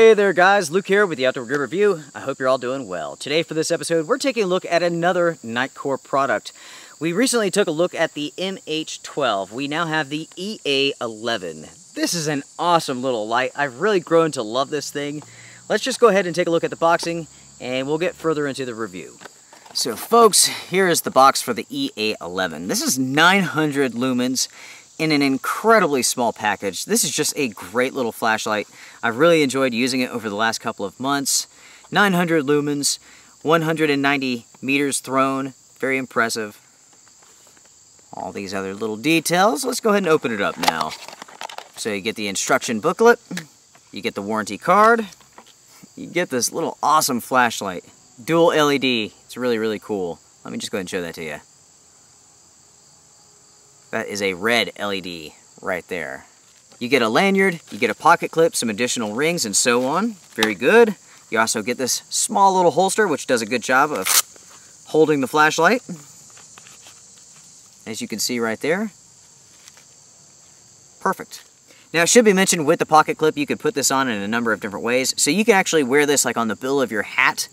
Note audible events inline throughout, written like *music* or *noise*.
Hey there guys, Luke here with the Outdoor Gear Review. I hope you're all doing well. Today for this episode, we're taking a look at another Nitecore product. We recently took a look at the MH12. We now have the EA11. This is an awesome little light. I've really grown to love this thing. Let's just go ahead and take a look at the boxing and we'll get further into the review. So folks, here is the box for the EA11. This is 900 lumens in an incredibly small package. This is just a great little flashlight. I've really enjoyed using it over the last couple of months. 900 lumens, 190 meters thrown, very impressive. All these other little details. Let's go ahead and open it up now. So you get the instruction booklet, you get the warranty card, you get this little awesome flashlight. Dual LED, it's really, really cool. Let me just go ahead and show that to you. That is a red LED right there. You get a lanyard, you get a pocket clip, some additional rings, and so on. Very good. You also get this small little holster, which does a good job of holding the flashlight. As you can see right there. Perfect. Now, it should be mentioned with the pocket clip, you could put this on in a number of different ways. So you can actually wear this like on the bill of your hat,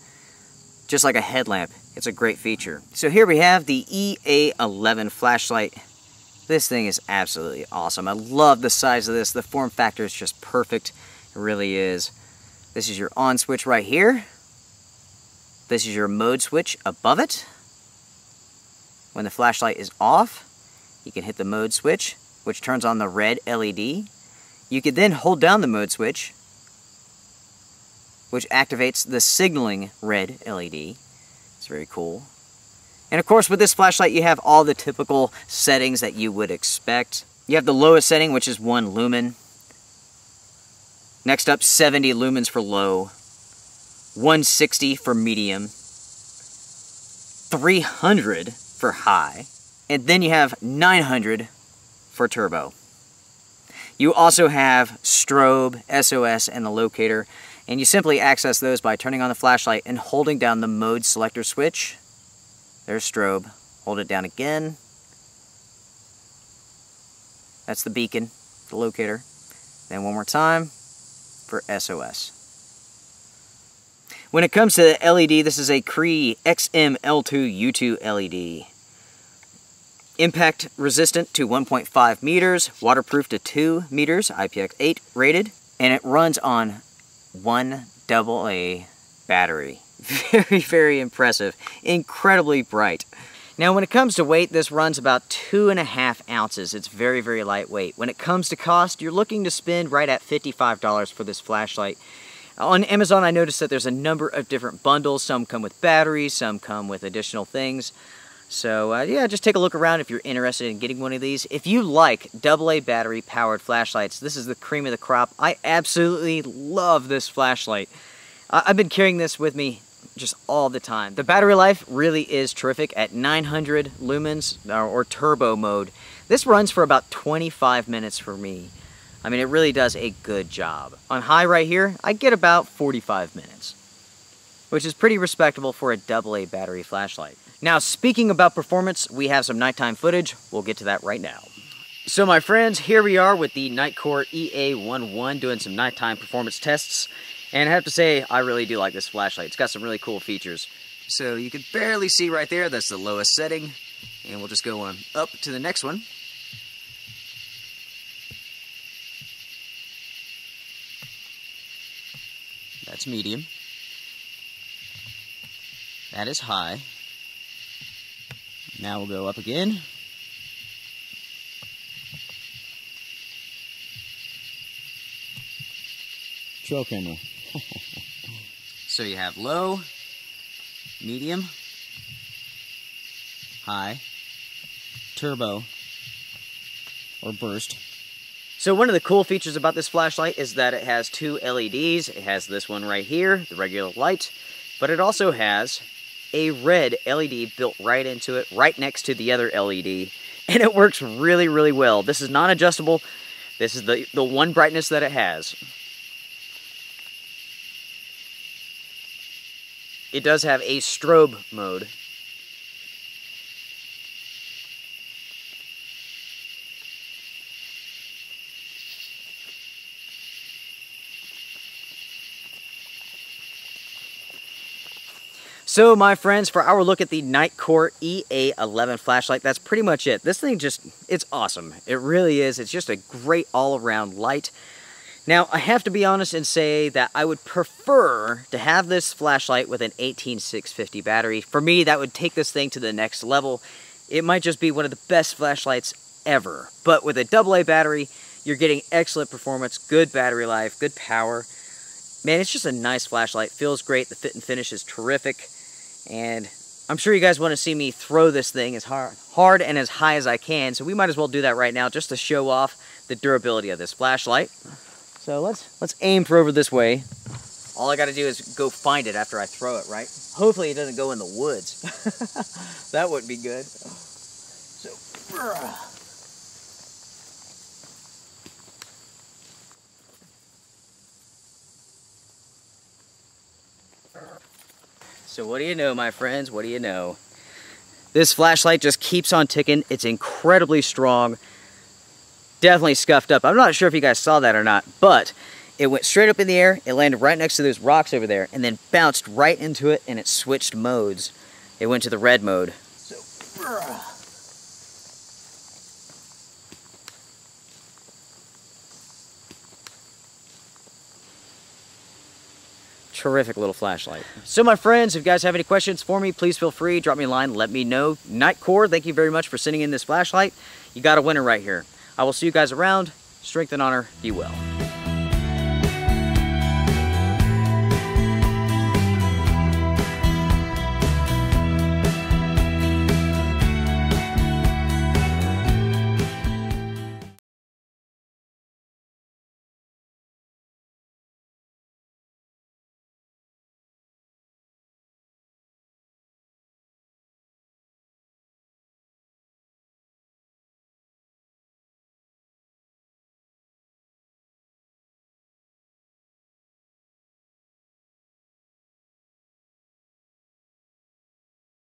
just like a headlamp. It's a great feature. So here we have the EA11 flashlight this thing is absolutely awesome. I love the size of this. The form factor is just perfect. It really is. This is your on switch right here. This is your mode switch above it. When the flashlight is off, you can hit the mode switch, which turns on the red LED. You can then hold down the mode switch, which activates the signaling red LED. It's very cool. And of course, with this flashlight, you have all the typical settings that you would expect. You have the lowest setting, which is 1 lumen. Next up, 70 lumens for low. 160 for medium. 300 for high. And then you have 900 for turbo. You also have strobe, SOS, and the locator. And you simply access those by turning on the flashlight and holding down the mode selector switch there's strobe. Hold it down again. That's the beacon, the locator. Then one more time for SOS. When it comes to the LED, this is a Cree XM-L2 U2 LED. Impact resistant to 1.5 meters, waterproof to 2 meters, IPX8 rated, and it runs on one AA battery. *laughs* Very, very impressive. Incredibly bright. Now when it comes to weight, this runs about two and a half ounces. It's very, very lightweight. When it comes to cost, you're looking to spend right at $55 for this flashlight. On Amazon, I noticed that there's a number of different bundles. Some come with batteries, some come with additional things. So uh, yeah, just take a look around if you're interested in getting one of these. If you like AA battery powered flashlights, this is the cream of the crop. I absolutely love this flashlight. I've been carrying this with me just all the time. The battery life really is terrific at 900 lumens or, or, turbo mode. This runs for about 25 minutes for me. I mean, it really does a good job. On high right here, I get about 45 minutes, which is pretty respectable for a AA battery flashlight. Now, speaking about performance, we have some nighttime footage. We'll get to that right now. So my friends, here we are with the Nitecore EA11 doing some nighttime performance tests. And I have to say, I really do like this flashlight. It's got some really cool features. So you can barely see right there, that's the lowest setting. And we'll just go on up to the next one. That's medium. That is high. Now we'll go up again. Trail camera. *laughs* so you have low, medium, high, turbo, or burst. So one of the cool features about this flashlight is that it has two LEDs. It has this one right here, the regular light, but it also has a red LED built right into it, right next to the other LED, *laughs* and it works really, really well. This is non-adjustable. This is the, the one brightness that it has. it does have a strobe mode. So my friends, for our look at the Nitecore EA11 flashlight, that's pretty much it. This thing just, it's awesome. It really is. It's just a great all-around light. Now, I have to be honest and say that I would prefer to have this flashlight with an 18650 battery. For me, that would take this thing to the next level. It might just be one of the best flashlights ever. But with a AA battery, you're getting excellent performance, good battery life, good power. Man, it's just a nice flashlight. Feels great. The fit and finish is terrific. And I'm sure you guys want to see me throw this thing as hard, hard and as high as I can. So we might as well do that right now just to show off the durability of this flashlight. So let's let's aim for over this way. All I got to do is go find it after I throw it, right? Hopefully it doesn't go in the woods. *laughs* that wouldn't be good. So, So what do you know, my friends? What do you know? This flashlight just keeps on ticking. It's incredibly strong definitely scuffed up. I'm not sure if you guys saw that or not, but it went straight up in the air, it landed right next to those rocks over there, and then bounced right into it, and it switched modes. It went to the red mode. So, terrific little flashlight. So my friends, if you guys have any questions for me, please feel free, drop me a line, let me know. Nitecore, thank you very much for sending in this flashlight. You got a winner right here. I will see you guys around. Strength and honor, be well.